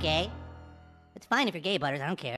okay. It's fine if you're gay, Butters. I don't care.